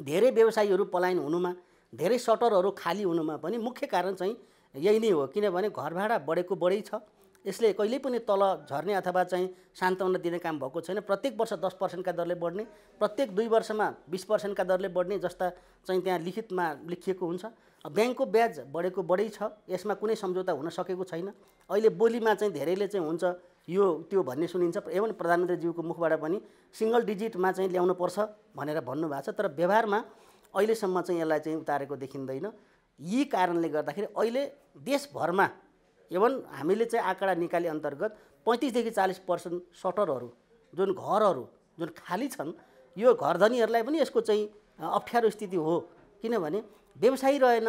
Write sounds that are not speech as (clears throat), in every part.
धेरै व्यवसायीहरू पलायन हुनुमा धेरै सटरहरू खाली हुनुमा पनि मुख्य कारण चाहिँ यही नै हो। किनभने घर भाडा बढेको बढै छ। यसले कहिल्यै पनि तल झर्ने अथवा चाहिँ सान्त्वना दिने काम भएको छैन। प्रत्येक वर्ष दस पर्सेन्टका दरले बढ्ने प्रत्येक दुई वर्षमा बिस पर्सेन्टका दरले बढ्ने जस्ता चाहिँ त्यहाँ लिखितमा लेखिएको हुन्छ। ब्याङ्कको ब्याज बढेको बढै छ। यसमा कुनै सम्झौता हुन सकेको छैन। अहिले बोलीमा चाहिँ धेरैले चाहिँ हुन्छ यो त्यो भन्ने सुनिन्छ। एवं प्रधानमन्त्रीज्यूको मुखबाट पनि सिङ्गल डिजिटमा चाहिँ ल्याउनुपर्छ भनेर भन्नुभएको छ। तर व्यवहारमा अहिलेसम्म चाहिँ यसलाई चाहिँ उतारेको देखिँदैन। यी कारणले गर्दाखेरि अहिले देशभरमा इभन हामीले चाहिँ आँकडा निकाले अन्तर्गत पैँतिसदेखि चालिस पर्सेन्ट सटरहरू जुन घरहरू जुन खाली छन् यो घरधनीहरूलाई पनि यसको चाहिँ अप्ठ्यारो स्थिति हो। किनभने व्यवसायी रहेन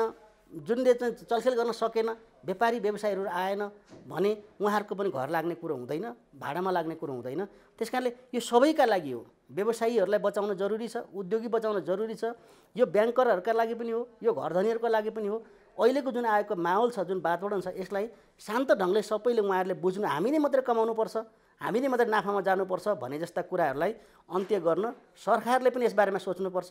जुनले चाहिँ चलखेल गर्न सकेन व्यापारी व्यवसायीहरू आएन भने उहाँहरूको पनि घर लाग्ने कुरो हुँदैन भाडामा लाग्ने कुरो हुँदैन। त्यस कारणले यो सबैका लागि हो। व्यवसायीहरूलाई बचाउन जरुरी छ उद्योगी बचाउन जरुरी छ। यो ब्याङ्करहरूका लागि पनि हो यो घरधनीहरूको लागि पनि हो। अहिलेको जुन आएको माहौल छ जुन वातावरण छ यसलाई शान्त ढङ्गले सबैले उहाँहरूले बुझ्नु हामी नै मात्रै कमाउनुपर्छ हामी नै मात्रै नाफामा जानुपर्छ भने जस्ता कुराहरूलाई अन्त्य गर्न सरकारले पनि यसबारेमा सोच्नुपर्छ।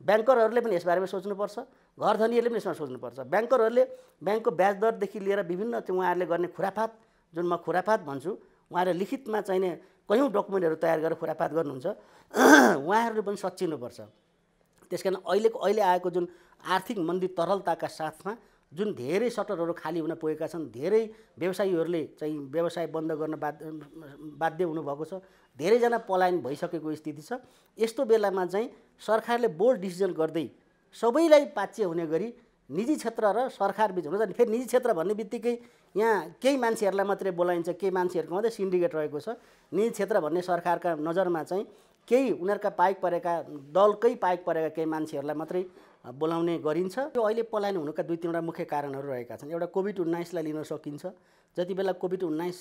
ब्याङ्करहरूले पनि यसबारेमा सोच्नुपर्छ घरधनीहरूले पनि यसमा सोच्नुपर्छ। ब्याङ्करहरूले ब्याङ्कको ब्याज दरदेखि लिएर विभिन्न उहाँहरूले गर्ने खुराफात जुन म खुराफात भन्छु उहाँहरूले लिखितमा चाहिने कयौँ डकुमेन्टहरू तयार गरेर खुराफात गर्नुहुन्छ (clears throat) उहाँहरूले पनि सचिनुपर्छ त्यस कारण अहिलेको अहिले आएको जुन आर्थिक मन्दी तरलताका साथमा जुन धेरै सटरहरू खाली हुन पुगेका छन् धेरै व्यवसायीहरूले चाहिँ व्यवसाय बन्द गर्न बाध्य बाध्य हुनुभएको छ। धेरैजना पलायन भइसकेको स्थिति छ। यस्तो बेलामा चाहिँ सरकारले बोल्ड डिसिजन गर्दै सबैलाई पाच्य हुने गरी निजी क्षेत्र र सरकार बिच हुन फेरि निजी क्षेत्र भन्ने बित्तिकै यहाँ केही मान्छेहरूलाई मात्रै बोलाइन्छ केही मान्छेहरूको मात्रै सिन्डिकेट रहेको छ। निजी क्षेत्र भन्ने सरकारका नजरमा चाहिँ केही उनीहरूका पाइक परेका दलकै पाइक परेका केही मान्छेहरूलाई मात्रै बोलाउने गरिन्छ। यो अहिले पलायन हुनुका दुई तिनवटा मुख्य कारणहरू रहेका छन्। एउटा कोभिड उन्नाइसलाई लिन सकिन्छ। जति बेला कोभिड उन्नाइस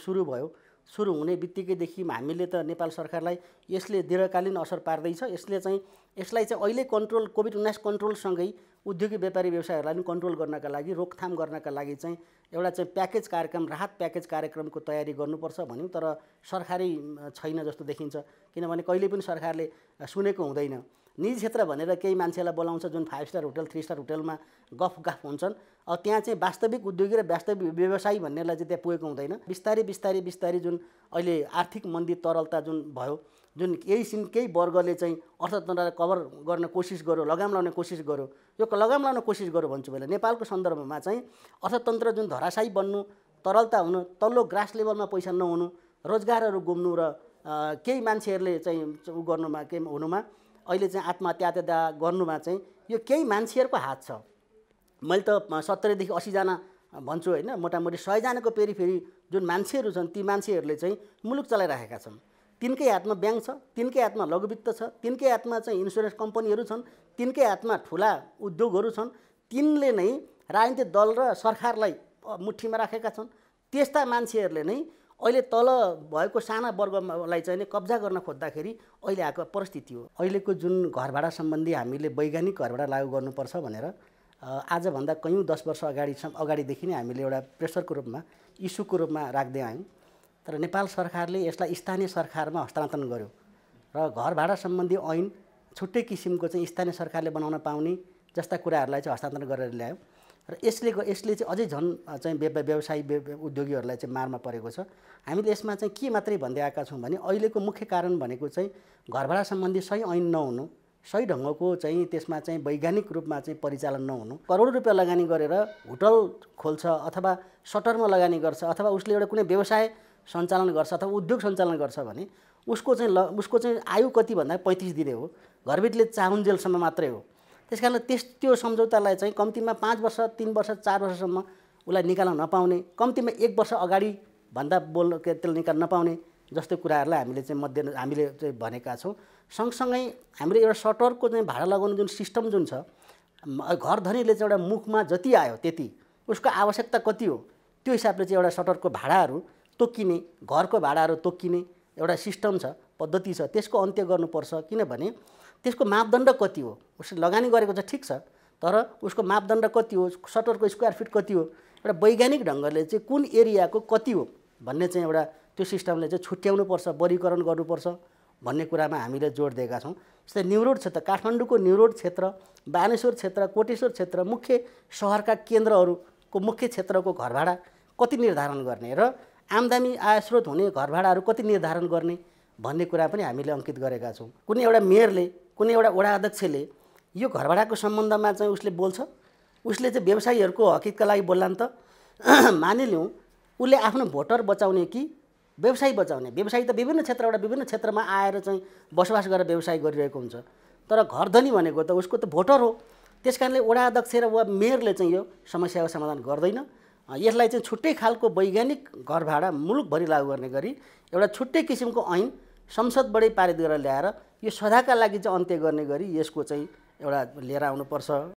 सुरु भयो सुरु हुने बित्तिकैदेखि हामीले त नेपाल सरकारलाई यसले दीर्घकालीन असर पार्दैछ। यसले चाहिँ यसलाई चाहिँ अहिले कन्ट्रोल कोभिड उन्नाइस कन्ट्रोलसँगै उद्योगी व्यापारी व्यवसायहरूलाई पनि कन्ट्रोल गर्नका लागि रोकथाम गर्नका लागि चाहिँ एउटा चाहिँ प्याकेज कार्यक्रम राहत प्याकेज कार्यक्रमको तयारी गर्नुपर्छ भन्यौँ। तर सरकारी छैन जस्तो देखिन्छ। किनभने कहिले पनि सरकारले सुनेको हुँदैन। निजी क्षेत्र भनेर केही मान्छेलाई बोलाउँछ जुन five star hotel three star होटलमा गफ गफ हुन्छन्। अब त्यहाँ चाहिँ वास्तविक उद्योगी र वास्तविक व्यवसायी भन्नेलाई चाहिँ त्यहाँ पुगेको हुँदैन। बिस्तारै बिस्तारै बिस्तारै जुन अहिले आर्थिक मन्दी तरलता जुन भयो जुन केही सिन केही वर्गले चाहिँ अर्थतन्त्रलाई कभर गर्न कोसिस गर्यो लगाम लाउने कोसिस गर्यो यो लगाम लाउने कोसिस गर्यो भन्छु मैले। नेपालको सन्दर्भमा चाहिँ अर्थतन्त्र जुन धराशायी बन्नु तरलता हुनु तल्लो ग्रास लेभलमा पैसा नहुनु रोजगारहरू गुम्नु र केही मान्छेहरूले चाहिँ उ गर्नुमा के हुनुमा अहिले चाहिँ आत्महत्या गर्नुमा चाहिँ यो केही मान्छेहरूको हात छ। मैले त सत्तरीदेखि असीजना भन्छु होइन मोटामोटी सयजनाको फेरि जुन मान्छेहरू छन् ती मान्छेहरूले चाहिँ मुलुक चलाइरहेका छन्। तिनकै हातमा ब्याङ्क छ तिनकै हातमा लघुवित्त छ तिनकै हातमा चाहिँ इन्सुरेन्स कम्पनीहरू छन् तिनकै हातमा ठुला उद्योगहरू छन् तिनले नै राजनीतिक दल र सरकारलाई मुठीमा राखेका छन्। त्यस्ता मान्छेहरूले नै अहिले तल भएको साना वर्गलाई चाहिँ कब्जा गर्न खोज्दाखेरि अहिले आएको परिस्थिति हो। अहिलेको जुन घर भाडा सम्बन्धी हामीले वैज्ञानिक घर भाडा लागू गर्नुपर्छ भनेर आजभन्दा कयौँ दस वर्ष अगाडि अगाडिदेखि नै हामीले एउटा प्रेसरको रूपमा इस्युको रूपमा राख्दै आयौँ। तर नेपाल सरकारले यसलाई स्थानीय सरकारमा हस्तान्तरण गर्यो र घर भाडा सम्बन्धी ऐन छुट्टै किसिमको चाहिँ स्थानीय सरकारले बनाउन पाउने जस्ता कुराहरूलाई चाहिँ हस्तान्तरण गरेर ल्यायो। र यसले यसले चाहिँ अझै झन् चाहिँ व्यवसायी उद्योगीहरूलाई चाहिँ मारमा परेको छ। हामीले यसमा चाहिँ के मात्रै भन्दै आएका छौँ भने अहिलेको मुख्य कारण भनेको चाहिँ घर भाडा सम्बन्धी सही ऐन नहुनु सही ढङ्गको चाहिँ त्यसमा चाहिँ वैज्ञानिक रूपमा चाहिँ परिचालन नहुनु करोड रुपियाँ लगानी गरेर होटल खोल्छ अथवा सटरमा लगानी गर्छ अथवा उसले एउटा कुनै व्यवसाय सञ्चालन गर्छ अथवा उद्योग सञ्चालन गर्छ भने उसको चाहिँ ल उसको चाहिँ आयु कति भन्दा पैँतिस दिने हो। घरभित्रले चाहुन्जेलसम्म मात्रै हो। त्यस कारण त्यस त्यो सम्झौतालाई चाहिँ कम्तीमा पाँच वर्ष तिन वर्ष चार वर्षसम्म उसलाई निकाल्न नपाउने कम्तीमा एक वर्ष अगाडि भन्दा बोल्न के त्यसलाई निकाल्न नपाउने जस्तो कुराहरूलाई हामीले चाहिँ मध्य हामीले चाहिँ भनेका छौँ। सँगसँगै हामीले एउटा सटरको चाहिँ भाडा लगाउने जुन सिस्टम जुन छ घर धनीले चाहिँ एउटा मुखमा जति आयो त्यति उसको आवश्यकता कति हो त्यो हिसाबले चाहिँ एउटा सटरको भाडाहरू तोकिने घरको भाडाहरू तोकिने एउटा सिस्टम छ पद्धति छ त्यसको अन्त्य गर्नुपर्छ। किनभने त्यसको मापदण्ड कति हो? उसले लगानी गरेको छ ठिक छ तर उसको मापदण्ड कति हो? सटरको स्क्वायर फिट कति हो? एउटा वैज्ञानिक ढङ्गले चाहिँ कुन एरियाको कति हो भन्ने चाहिँ एउटा त्यो सिस्टमले चाहिँ छुट्याउनुपर्छ वर्गीकरण गर्नुपर्छ भन्ने कुरामा हामीले जोड दिएका छौँ। जस्तै न्युरोड क्षेत्र काठमाडौँको न्युरोड क्षेत्र बानेश्वर क्षेत्र कोटेश्वर क्षेत्र मुख्य सहरका केन्द्रहरूको मुख्य क्षेत्रको घर भाडा कति निर्धारण गर्ने र आम्दानी आय स्रोत हुने घर भाडाहरू कति निर्धारण गर्ने भन्ने कुरा पनि हामीले अङ्कित गरेका छौँ। कुनै एउटा मेयरले कुनै एउटा वडा अध्यक्षले यो घर भाडाको सम्बन्धमा चाहिँ उसले बोल्छ। उसले चाहिँ व्यवसायीहरूको हकितका लागि बोल्ला नि त। (clears throat) मानिलिउँ उसले आफ्नो भोटर बचाउने कि व्यवसाय बचाउने? व्यवसायी त विभिन्न क्षेत्रबाट विभिन्न क्षेत्रमा आएर चाहिँ बसोबास गरेर व्यवसाय गरिरहेको हुन्छ। तर घरधनी भनेको त उसको त भोटर हो। त्यस कारणले वडा अध्यक्ष र वा मेयरले चाहिँ यो समस्याको समाधान गर्दैन। यसलाई चाहिँ छुट्टै खालको वैज्ञानिक घर भाडा मुलुकभरि लागू गर्ने गरी एउटा छुट्टै किसिमको ऐन संसदबाटै पारित गरेर ल्याएर यो सदाका लागि चाहिँ अन्त्य गर्ने गरी यसको चाहिँ एउटा लिएर आउनुपर्छ।